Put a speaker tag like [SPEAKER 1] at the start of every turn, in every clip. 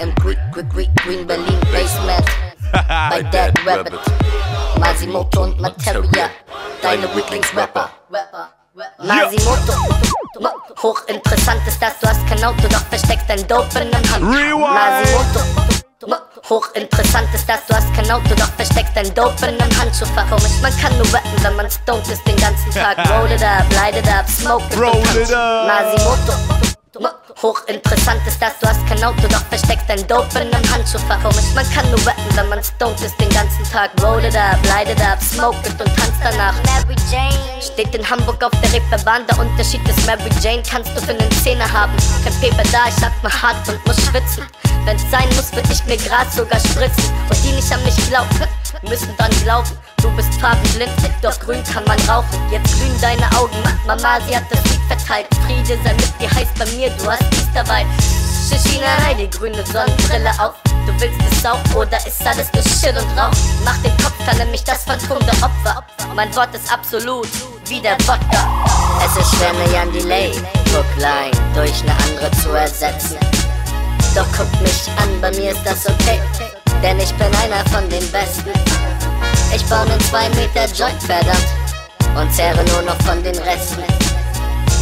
[SPEAKER 1] im Green, Green, Green, Green Berlin Basement. Bei Dead Rabbit. Masimoto und Materia. Deine Weaklings-Rapper. Masimoto. Hochinteressant ist, dass du hast kein Auto, doch versteckst dein Dope in einem Hand. Masimoto. Hochinteressant ist, dass du hast kein Auto, doch versteckst dein Dope in einem Handschuhfach. Komisch, man kann nur rappen, wenn man stoned ist den ganzen Tag. Roll it up, light it up, smoke it
[SPEAKER 2] Roll it up.
[SPEAKER 1] Masimoto. Hochinteressant ist, dass du hast kein Auto, doch versteckst dein Dope in einem Handschuhfach. Komisch, man kann nur rappen, wenn man stoned ist den ganzen Tag. Roll it up, light it up, smoke it und tanz danach. Mary Jane steht in Hamburg auf der Reeperbahn. Der Unterschied ist Mary Jane kannst du für einen Zehner haben. Kein Paper da, ich atme hart und muss schwitzen. Wenn's sein muss, würd ich mir Gras sogar spritzen. Und die nicht an mich glauben, müssen dran glauben. Du bist farbenblind, doch grün kann man rauchen. Jetzt glühen deine Augen, Mama, sie hat das Lied verteilt. Friede sei mit dir, heißt bei mir, du hast dies dabei. Shishinerei, die grüne Sonnenbrille auf. Du willst es auch, oder ist alles nur Shit und Rauch? Mach den Kopf, kann nämlich das der Opfer. Mein Wort ist absolut, wie der Wodka. Es ist schwer, ne Jan Delay, Hookline durch ne andere zu ersetzen. Doch guck mich an, bei mir ist das okay, denn ich bin einer von den Besten. Ich baue nen 2 Meter Joint, verdammt, und zehre nur noch von den Resten.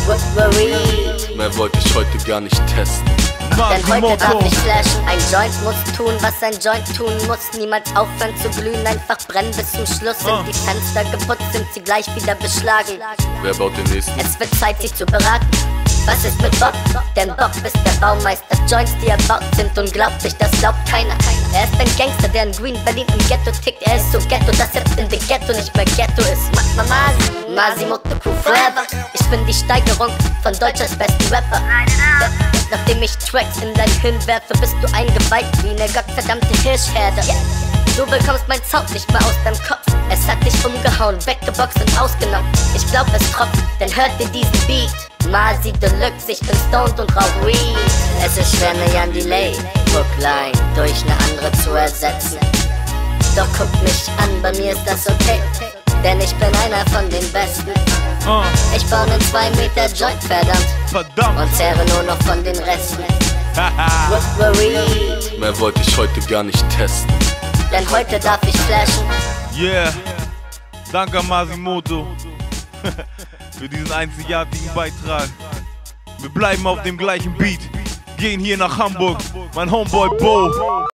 [SPEAKER 1] Weed.
[SPEAKER 3] Mehr wollte ich heute gar nicht testen.
[SPEAKER 1] Denn heute darf ich flashen. Ein Joint muss tun, was ein Joint tun muss. Niemals aufhören zu glühen, einfach brennen bis zum Schluss. Sind
[SPEAKER 2] Ah.
[SPEAKER 1] die Fenster geputzt, sind sie gleich wieder beschlagen.
[SPEAKER 3] Wer baut den nächsten?
[SPEAKER 1] Es wird Zeit, sich zu beraten. Was ist mit Bob? Denn Bob ist der Baumeister. Joints, die erbaut sind, unglaublich, das glaubt keiner. Er ist ein Gangster, der in Green Berlin im Ghetto tickt. Er ist so Ghetto, dass selbst in dem Ghetto nicht mehr Ghetto ist. Ma Ma Masi, Masimoto Crew Forever. Ich bin die Steigerung von Deutschlands besten Rapper. Nachdem ich Tracks in dein Hirn werfe, bist du eingeweiht wie eine gottverdammte Hirschherde. Du bekommst mein Sound nicht mehr aus deinem Kopf. Es hat dich umgehauen, weggeboxt und ausgenommen. Ich glaub, es tropft, dann hört ihr diesen Beat. Masi Deluxe, ich bin stoned und rauch Weed. Es ist schwer, ne Jan Delay, Hookline durch ne andere zu ersetzen. Doch guck mich an, bei mir ist das okay. Denn ich bin einer von den Besten.
[SPEAKER 2] Ah,
[SPEAKER 1] Ich baue nen 2 Meter Joint, verdammt.
[SPEAKER 2] verdammt.
[SPEAKER 1] Und zehre nur noch von den Resten.
[SPEAKER 2] Haha.
[SPEAKER 1] Weed.
[SPEAKER 3] Mehr wollte ich heute gar nicht testen.
[SPEAKER 1] Denn heute darf ich flashen.
[SPEAKER 2] yeah. Danke Masimoto für diesen einzigartigen Beitrag. Wir bleiben auf dem gleichen Beat. Gehen hier nach Hamburg. Mein Homeboy Bo.